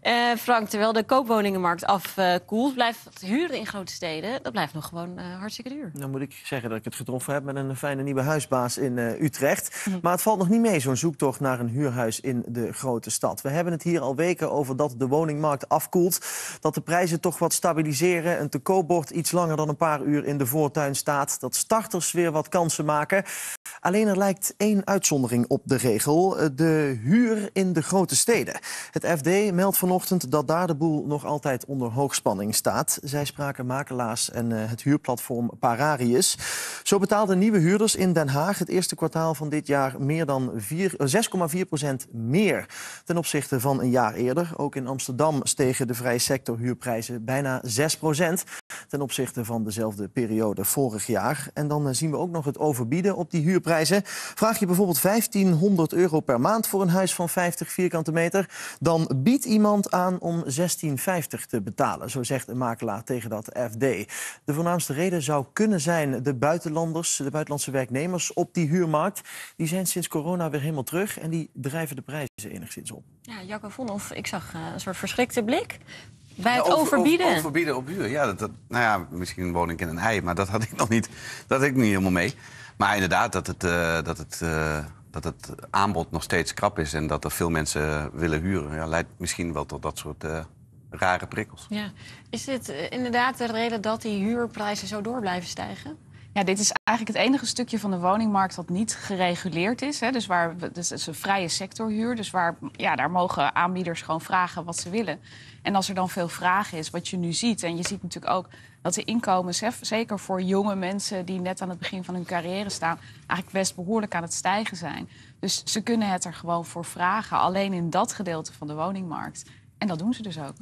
Eh, Frank, terwijl de koopwoningenmarkt afkoelt, blijft het huren in grote steden dat blijft nog gewoon eh, hartstikke duur. Dan moet ik zeggen dat ik het getroffen heb met een fijne nieuwe huisbaas in eh, Utrecht. Maar het valt nog niet mee, zo'n zoektocht naar een huurhuis in de grote stad. We hebben het hier al weken over dat de woningmarkt afkoelt. Dat de prijzen toch wat stabiliseren. Een te koopbord iets langer dan een paar uur in de voortuin staat. Dat starters weer wat kansen maken. Alleen er lijkt één uitzondering op de regel. De huur in de grote steden. Het FD meldt vanochtend dat daar de boel nog altijd onder hoogspanning staat. Zij spraken makelaars en eh, het huurplatform Pararius. Zo betaalden nieuwe huurders in Den Haag het eerste kwartaal van dit jaar meer dan vier- eh, 6,4 procent meer ten opzichte van een jaar eerder. Ook in Amsterdam stegen de vrije sector huurprijzen bijna 6 procent ten opzichte van dezelfde periode vorig jaar. En dan eh, zien we ook nog het overbieden op die huurprijzen. Vraag je bijvoorbeeld 1500 euro per maand voor een huis van 50 vierkante meter, dan biedt iemand aan om 1650 te betalen, zo zegt een makelaar tegen dat FD. De voornaamste reden zou kunnen zijn de buitenlanders, de buitenlandse werknemers op die huurmarkt. Die zijn sinds corona weer helemaal terug en die drijven de prijzen enigszins op. Ja, Jacco Vonhoff, ik zag eh, een soort verschrikte blik bij het Ja, over- overbieden. over- overbieden op huur. Ja, dat, dat- nou ja, misschien woon ik in een ei, maar dat had ik nog niet. Dat had ik niet helemaal mee. Maar inderdaad, dat het, eh, dat het, eh, dat het aanbod nog steeds krap is en dat er veel mensen willen huren, ja, leidt misschien wel tot dat soort eh, rare prikkels. Ja. Is dit inderdaad de reden dat die huurprijzen zo door blijven stijgen? Ja, dit is eigenlijk het enige stukje van de woningmarkt dat niet gereguleerd is. Hè. Dus waar dus het is een vrije sectorhuur. Dus waar, ja, daar mogen aanbieders gewoon vragen wat ze willen. En als er dan veel vraag is, wat je nu ziet... en je ziet natuurlijk ook dat de inkomens, hè, zeker voor jonge mensen... die net aan het begin van hun carrière staan... eigenlijk best behoorlijk aan het stijgen zijn. Dus ze kunnen het er gewoon voor vragen. Alleen in dat gedeelte van de woningmarkt. En dat doen ze dus ook.